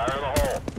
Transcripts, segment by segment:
Fire the hole.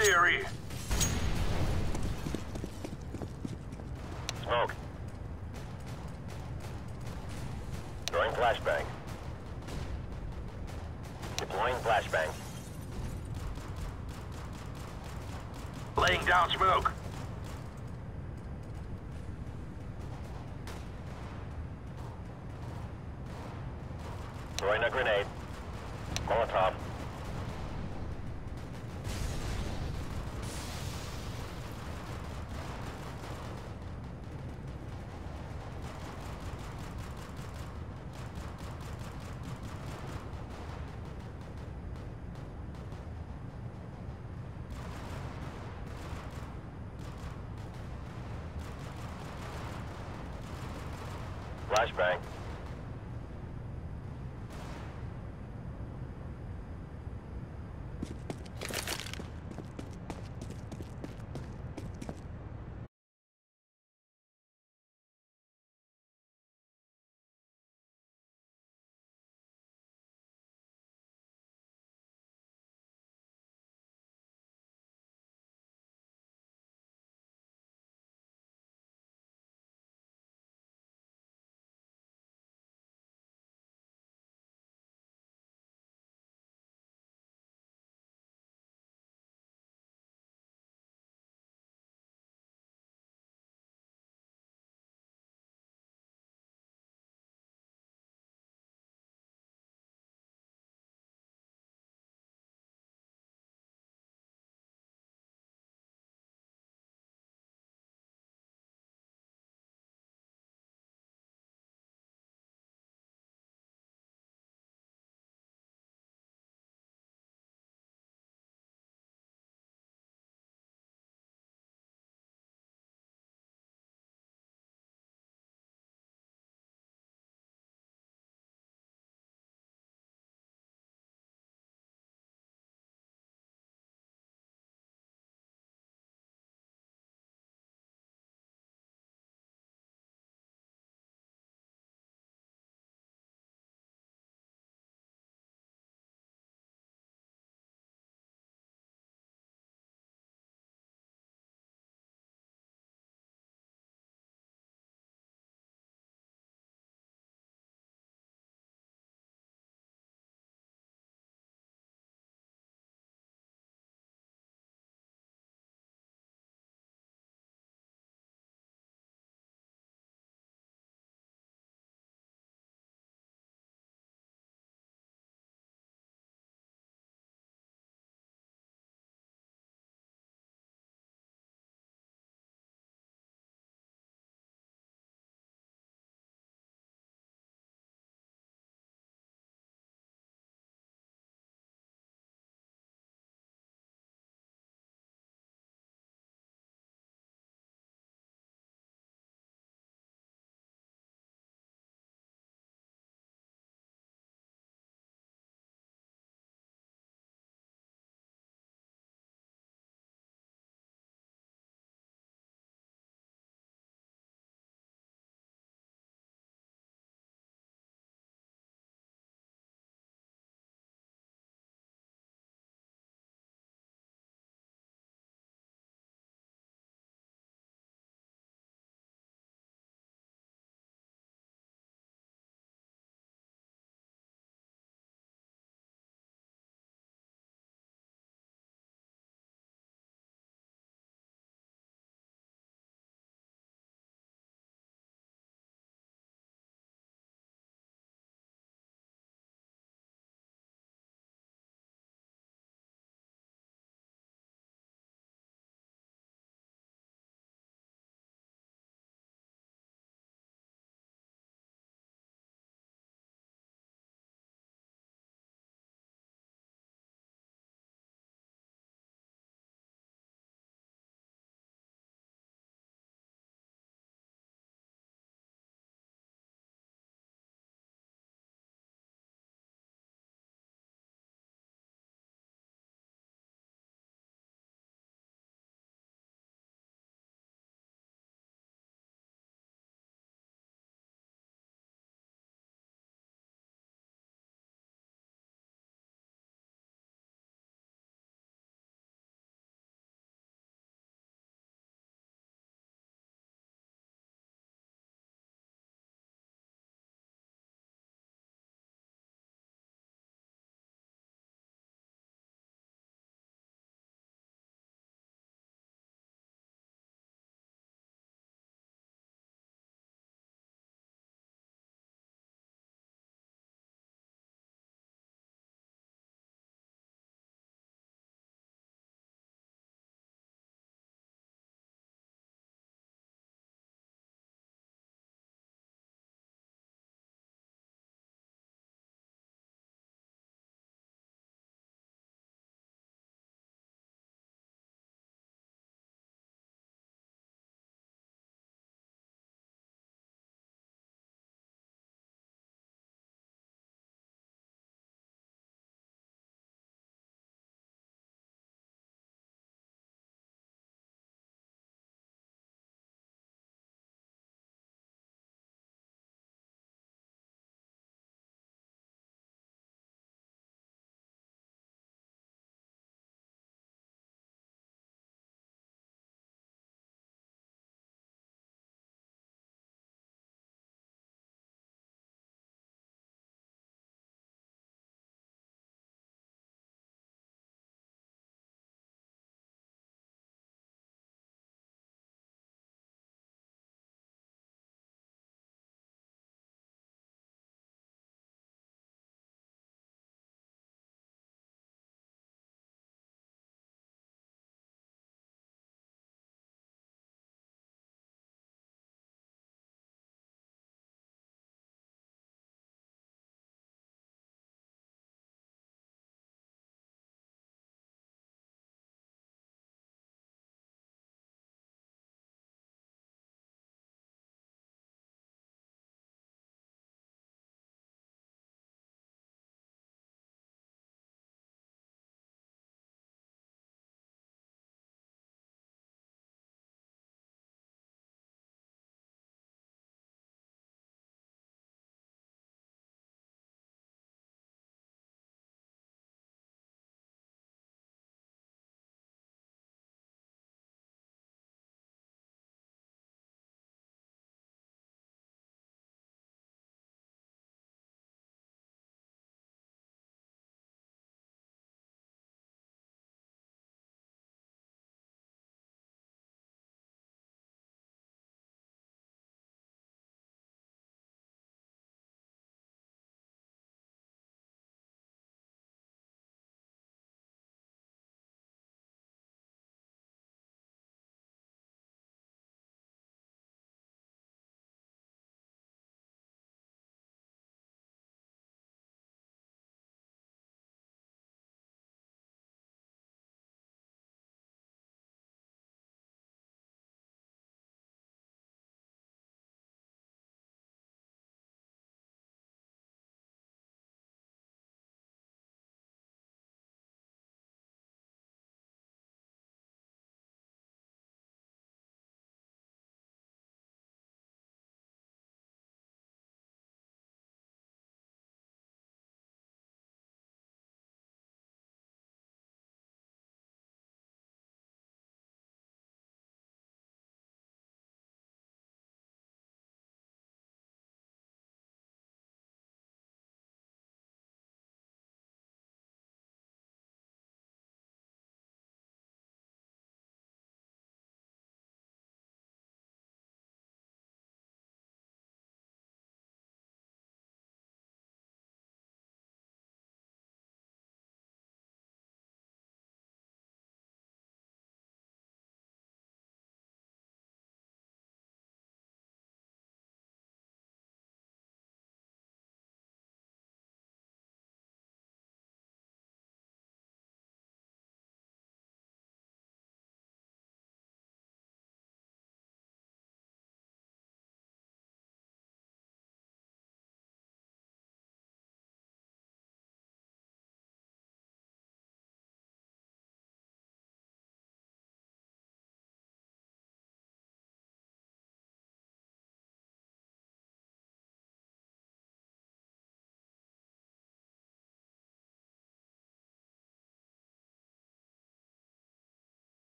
Incendiary! Flashbang.